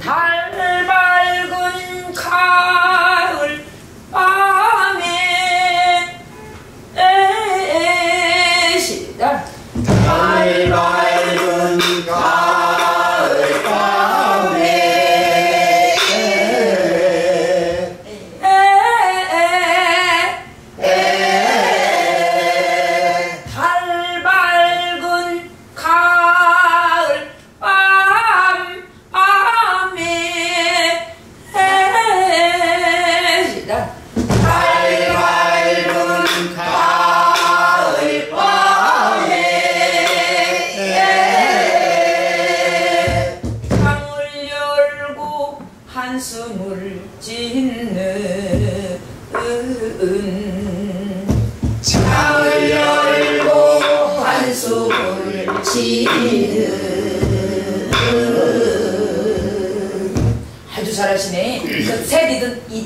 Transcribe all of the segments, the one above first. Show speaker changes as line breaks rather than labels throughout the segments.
닮아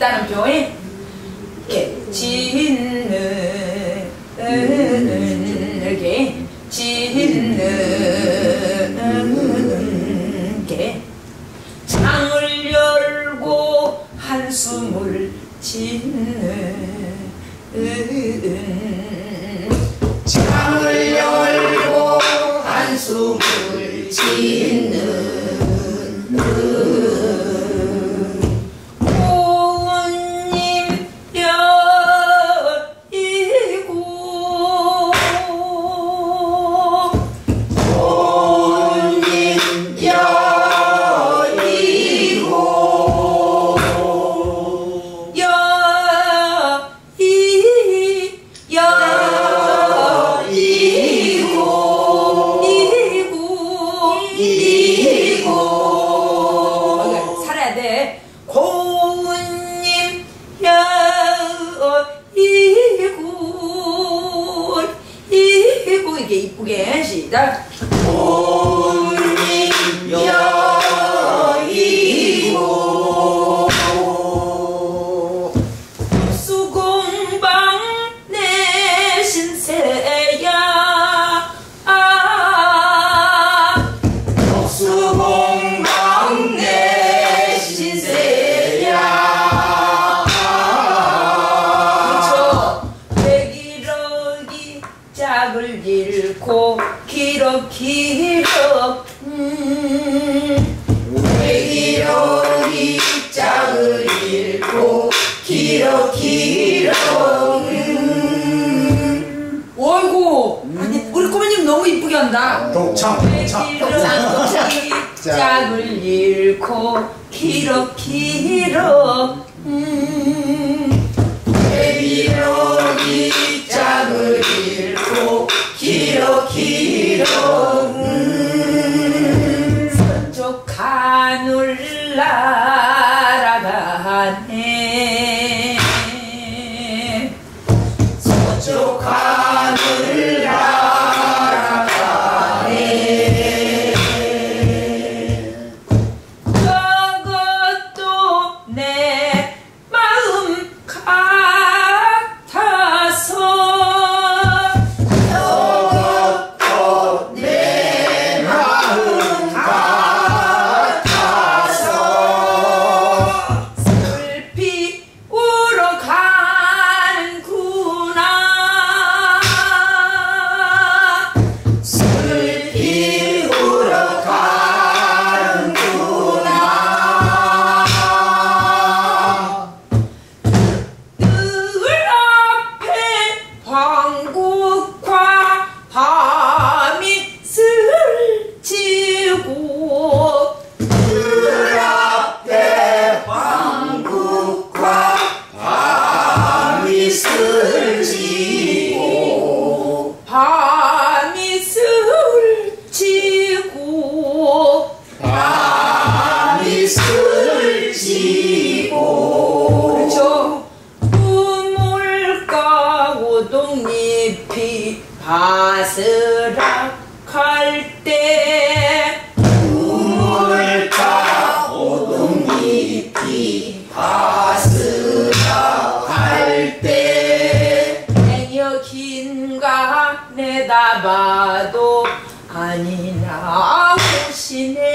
있다는 표현 이렇게 예, 지민 홀린 영 한다.
독창 독창.
짝을 잃고 길어 길어. 음
대비록이 짝을 잃고 길어 길어.
음. 서쪽 하늘 날아가네. になおしね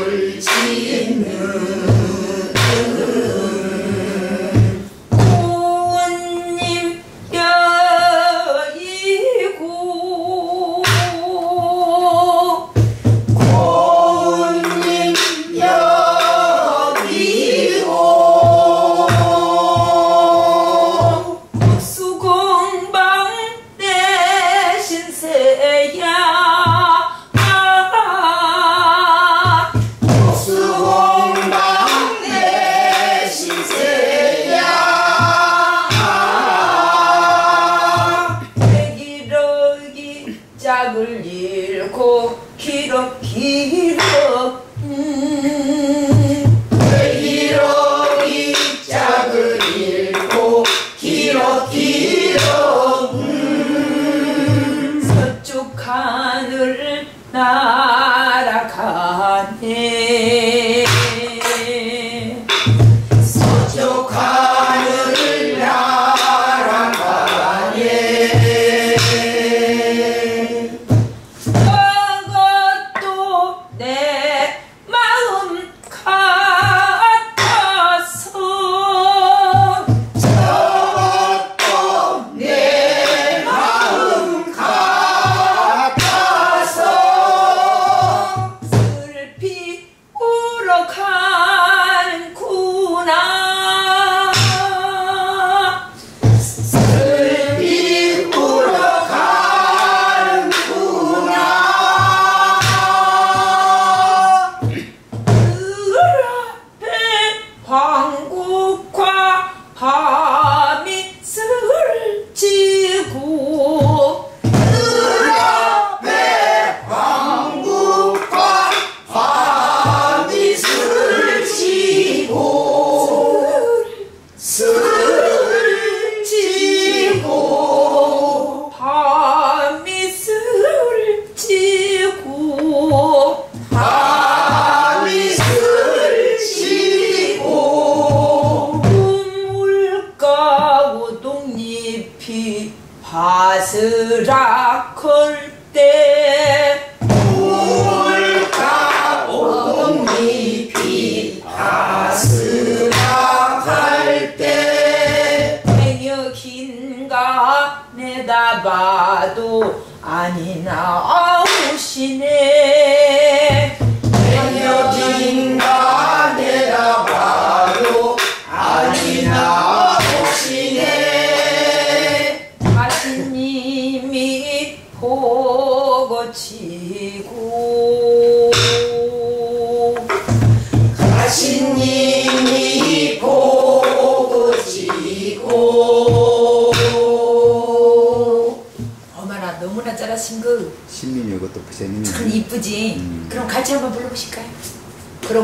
waiting you. 아니나 아우시네.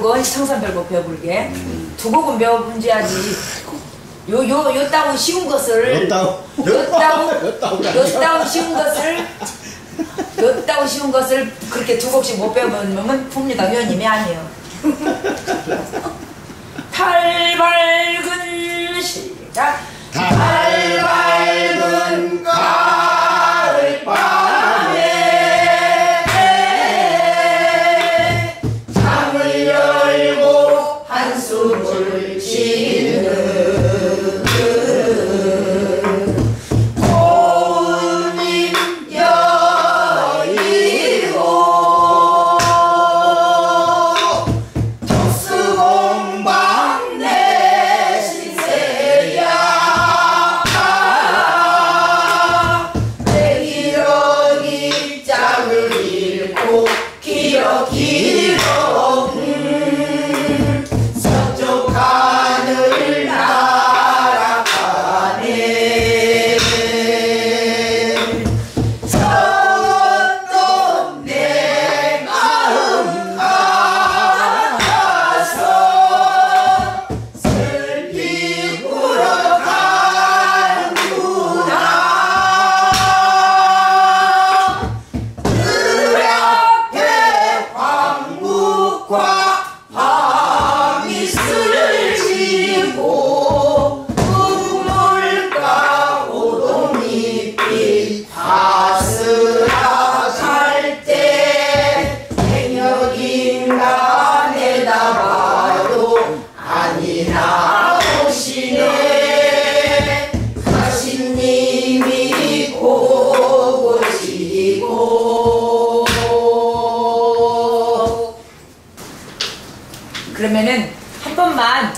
그거 청산별곡 배워볼게. 두 곡은 배워본지 하지 요 요 요 따고 쉬운 것을.
요 따고
요
따고
요 따고 쉬운 것을. 요 따고 쉬운 것을 그렇게 두 곡씩 못 배우면 풉니다. 회원님이 아니에요. 팔 밝은 시작
달 밝은 가을 밤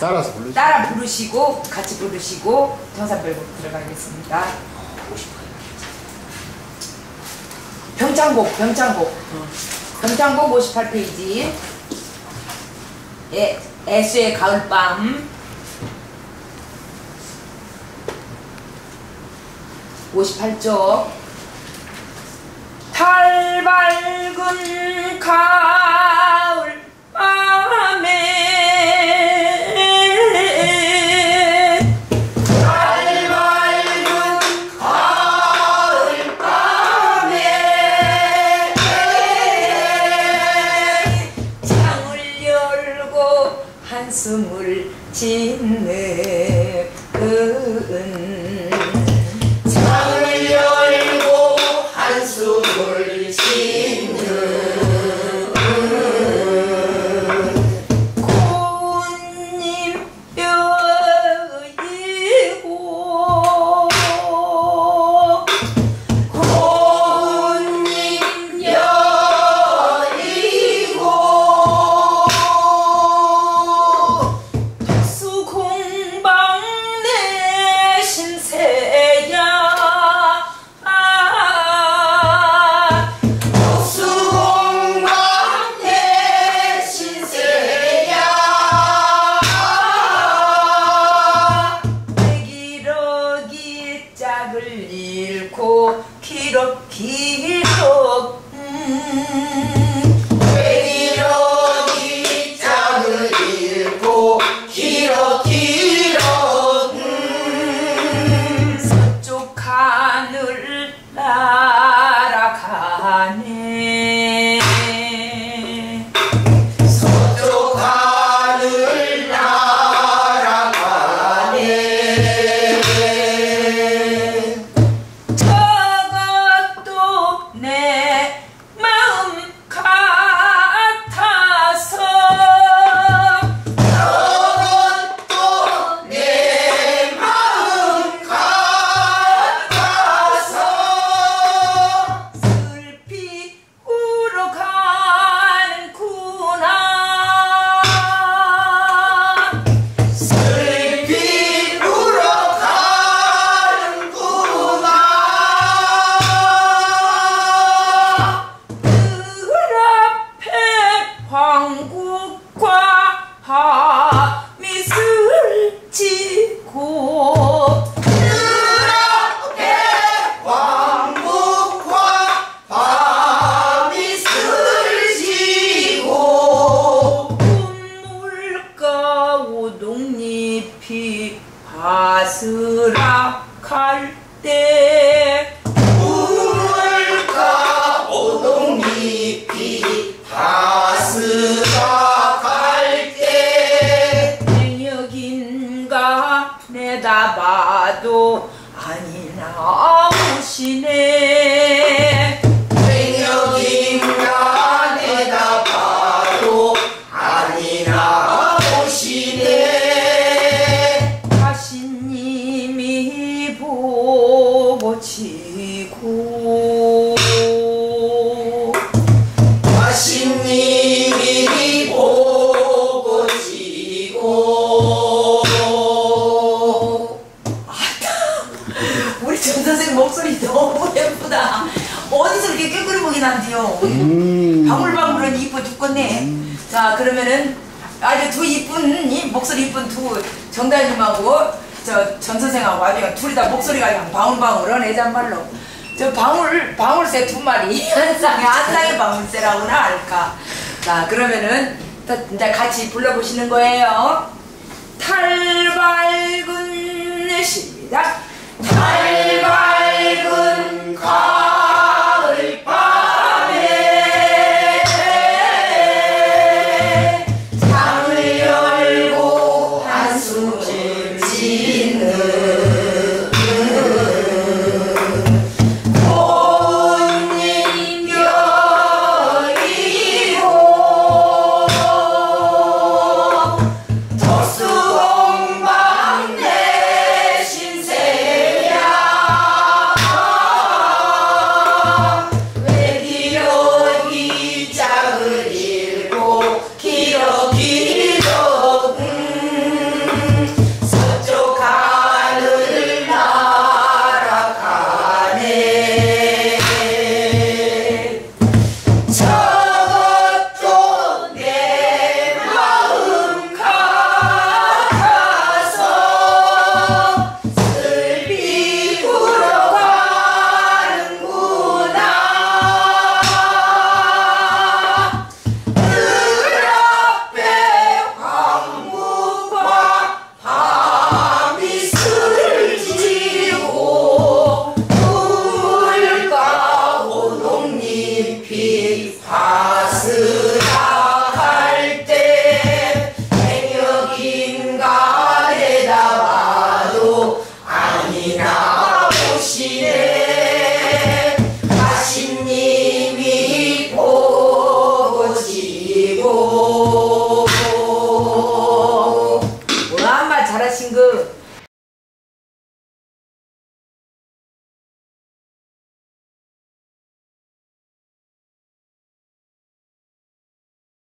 따라서 부르시고.
따라 부르시고 같이 부르시고 정산별곡 들어가겠습니다. 병창곡 병창곡. 어. 병창곡 58페이지. 예, 애수의 가을밤. 58쪽. 탈 밝은 가 한숨을 짓는 basura. 정다님하고 저 전선생하고 아비가 둘이 다 목소리가 그냥 방울방울은 애잔말로. 저 방울 방울새 두 마리. 한쌍의 한 쌍의 방울새라고나 할까. 자 그러면은 이제 같이 불러보시는 거예요. 탈발군 시작.
탈발군 가
Hasil